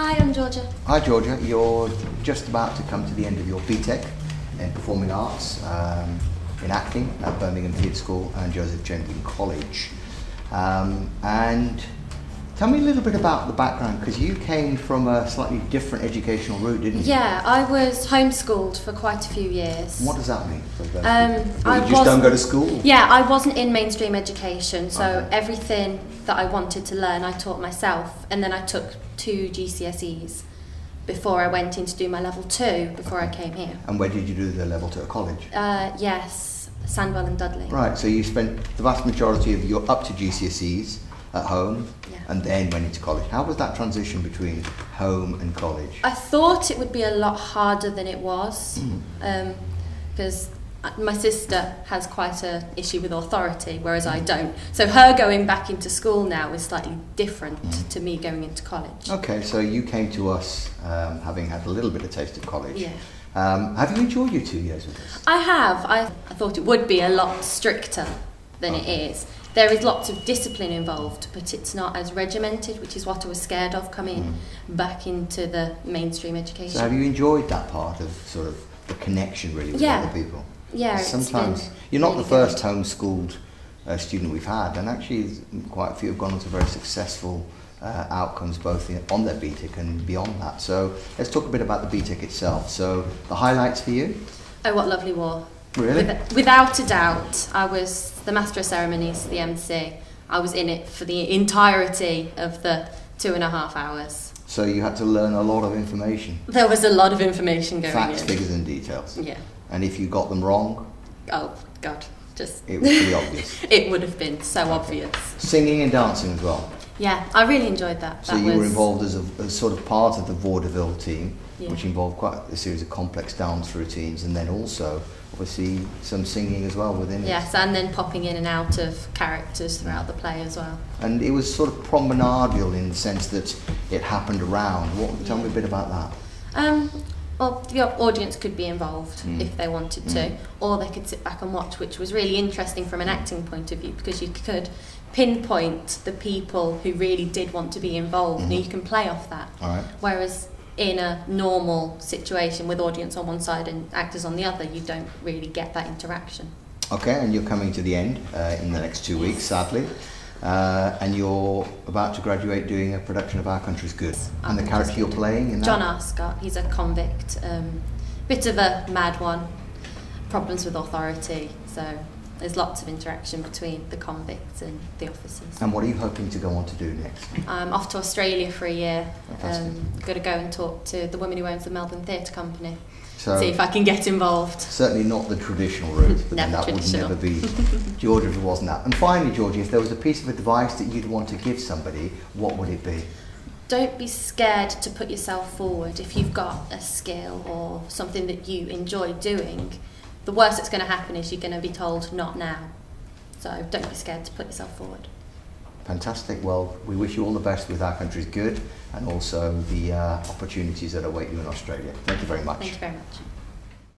Hi, I'm Georgia. Hi Georgia, you're just about to come to the end of your BTEC in Performing Arts um, in acting at Birmingham Theatre School and Joseph Chamberlain College. Um, and tell me a little bit about the background because you came from a slightly different educational route, didn't you? Yeah, I was homeschooled for quite a few years. What does that mean? For Um, I you just don't go to school? Yeah, I wasn't in mainstream education, so Okay. everything that I wanted to learn, I taught myself, and then I took two GCSEs before I went in to do my level two before I came here. And where did you do the level two at college? Uh, yes, Sandwell and Dudley. Right, so you spent the vast majority of your up to GCSEs at home Yeah. and then went into college. How was that transition between home and college? I thought it would be a lot harder than it was, because my sister has quite an issue with authority, whereas I don't. So her going back into school now is slightly different Mm. to me going into college. Okay, so you came to us um, having had a little bit of taste of college. Yeah. Um, have you enjoyed your two years with us? I have. I, I thought it would be a lot stricter than it is. There is lots of discipline involved, but it's not as regimented, which is what I was scared of coming back into the mainstream education. Mm. So have you enjoyed that part of sort of the connection really with Yeah. other people? yeah, it's Sometimes you're not really the first good. homeschooled uh, student we've had, and actually quite a few have gone on to very successful uh, outcomes both in, on their BTEC and beyond that. So let's talk a bit about the BTEC itself. So the highlights for you? Oh, what lovely war. Really? With, without a doubt, I was the master of ceremonies, the MC. I was in it for the entirety of the two and a half hours. So you had to learn a lot of information, There was a lot of information going facts, in. figures, and details. Yeah. And if you got them wrong, Oh God, just it was pretty obvious. it would have been so obvious. Singing and dancing as well. Yeah, I really enjoyed that. So that you was, were involved as a as sort of part of the vaudeville team, Yeah. which involved quite a series of complex dance routines, and then also obviously some singing as well within it. Yes, and then popping in and out of characters throughout the play as well. And it was sort of promenadial in the sense that it happened around. What, tell me a bit about that. Um, well, the audience could be involved Mm. if they wanted to, Mm. or they could sit back and watch, which was really interesting from an acting point of view because you could pinpoint the people who really did want to be involved Mhm. and you can play off that. All right. Whereas in a normal situation with audience on one side and actors on the other, you don't really get that interaction. Okay, and you're coming to the end uh, in the next two weeks, sadly. Uh, and you're about to graduate doing a production of Our Country's Good. Our and the character you're playing in that? John Arscott, he's a convict, um, bit of a mad one, problems with authority, so there's lots of interaction between the convicts and the officers. And what are you hoping to go on to do next? I'm off to Australia for a year. Fantastic. Um, got to go and talk to the woman who owns the Melbourne Theatre Company. So see if I can get involved. certainly not the traditional route, but that would never be Georgia if it wasn't that. And finally, Georgie, if there was a piece of advice that you'd want to give somebody, what would it be? Don't be scared to put yourself forward. If you've got a skill or something that you enjoy doing, the worst that's going to happen is you're going to be told not now. So don't be scared to put yourself forward. Fantastic. Well, we wish you all the best with Our Country's Good and also the uh, opportunities that await you in Australia. Thank you very much. Thank you very much.